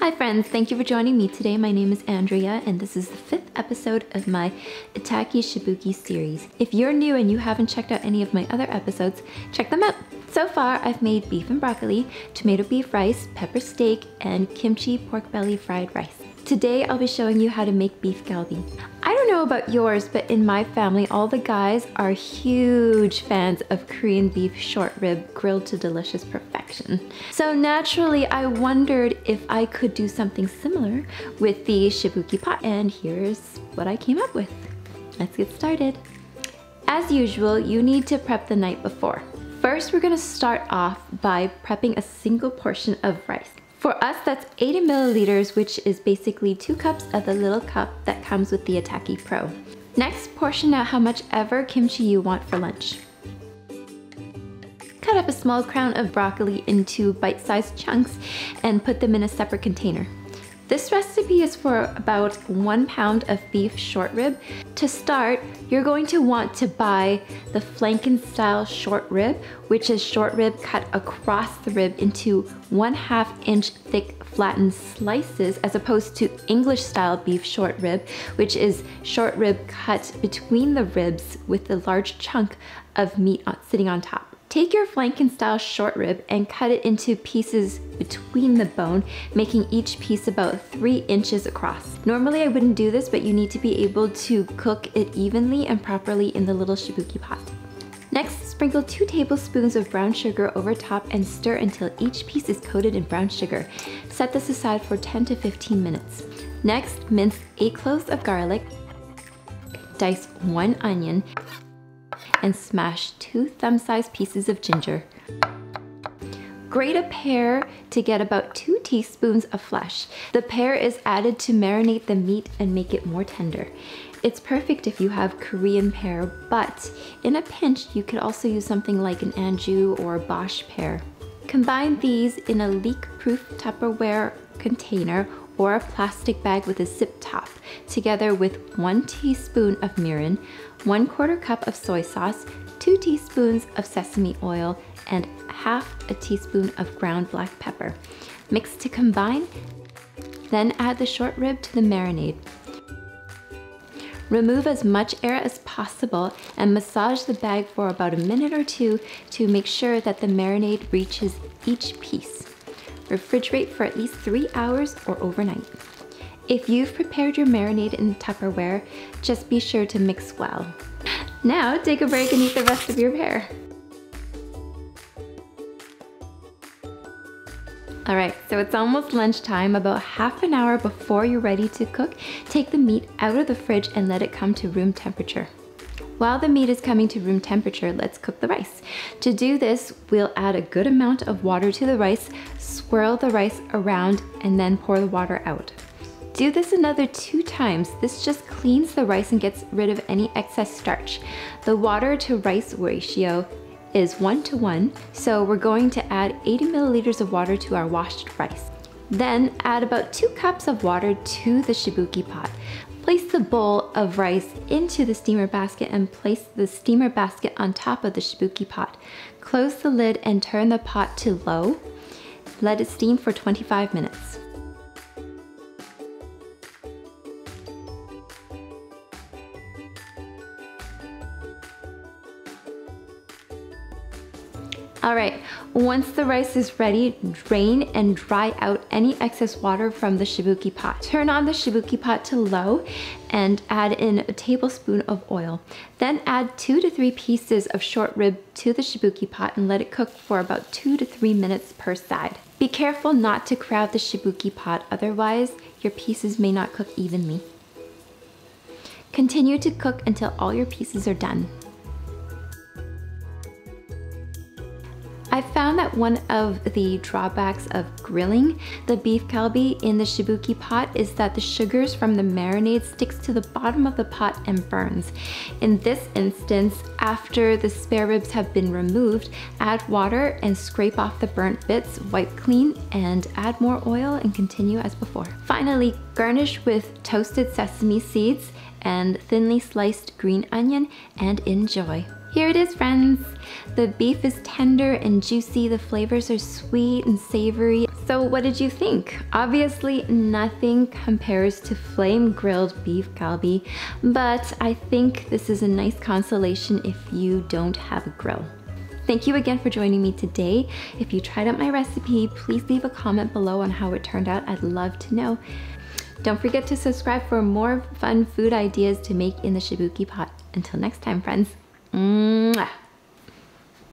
Hi friends, thank you for joining me today. My name is Andrea and this is the fifth episode of my Itaki Shabuki series. If you're new and you haven't checked out any of my other episodes, check them out. So far, I've made beef and broccoli, tomato beef rice, pepper steak, and kimchi pork belly fried rice. Today, I'll be showing you how to make beef galbi. I don't know about yours, but in my family, all the guys are huge fans of Korean beef short rib grilled to delicious perfection. So naturally, I wondered if I could do something similar with the shabuki pot, and here's what I came up with. Let's get started. As usual, you need to prep the night before. First, we're gonna start off by prepping a single portion of rice. For us, that's 80 milliliters, which is basically two cups of the little cup that comes with the Itaki Pro. Next, portion out how much ever kimchi you want for lunch. Cut up a small crown of broccoli into bite-sized chunks and put them in a separate container. This recipe is for about one pound of beef short rib. To start, you're going to want to buy the flanken style short rib, which is short rib cut across the rib into one half inch thick flattened slices as opposed to English style beef short rib, which is short rib cut between the ribs with a large chunk of meat sitting on top. Take your flanken style short rib and cut it into pieces between the bone, making each piece about three inches across. Normally I wouldn't do this, but you need to be able to cook it evenly and properly in the little shabuki pot. Next, sprinkle two tablespoons of brown sugar over top and stir until each piece is coated in brown sugar. Set this aside for 10 to 15 minutes. Next, mince eight cloves of garlic, dice one onion, and smash two thumb-sized pieces of ginger. Grate a pear to get about two teaspoons of flesh. The pear is added to marinate the meat and make it more tender. It's perfect if you have Korean pear, but in a pinch, you could also use something like an Anjou or Bosc pear. Combine these in a leak-proof Tupperware container or a plastic bag with a zip top, together with one teaspoon of mirin, one quarter cup of soy sauce, two teaspoons of sesame oil, and half a teaspoon of ground black pepper. Mix to combine, then add the short rib to the marinade. Remove as much air as possible and massage the bag for about a minute or two to make sure that the marinade reaches each piece. Refrigerate for at least three hours or overnight. If you've prepared your marinade in Tupperware, just be sure to mix well. Now take a break and eat the rest of your pear. All right, so it's almost lunchtime. About half an hour before you're ready to cook, take the meat out of the fridge and let it come to room temperature. While the meat is coming to room temperature, let's cook the rice. To do this, we'll add a good amount of water to the rice, swirl the rice around, and then pour the water out. Do this another two times. This just cleans the rice and gets rid of any excess starch. The water to rice ratio is one to one, so we're going to add 80 milliliters of water to our washed rice. Then add about two cups of water to the shabuki pot. Place the bowl of rice into the steamer basket and place the steamer basket on top of the shabuki pot. Close the lid and turn the pot to low. Let it steam for 25 minutes. All right, once the rice is ready, drain and dry out any excess water from the shabuki pot. Turn on the shabuki pot to low and add in a tablespoon of oil. Then add two to three pieces of short rib to the shabuki pot and let it cook for about two to three minutes per side. Be careful not to crowd the shabuki pot, otherwise your pieces may not cook evenly. Continue to cook until all your pieces are done. I found that one of the drawbacks of grilling the beef galbi in the shabuki pot is that the sugars from the marinade sticks to the bottom of the pot and burns. In this instance, after the spare ribs have been removed, add water and scrape off the burnt bits, wipe clean, and add more oil and continue as before. Finally, garnish with toasted sesame seeds and thinly sliced green onion and enjoy. Here it is, friends. The beef is tender and juicy. The flavors are sweet and savory. So what did you think? Obviously, nothing compares to flame grilled beef galbi, but I think this is a nice consolation if you don't have a grill. Thank you again for joining me today. If you tried out my recipe, please leave a comment below on how it turned out. I'd love to know. Don't forget to subscribe for more fun food ideas to make in the Shabuki pot. Until next time, friends. 嗯